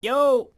Yo!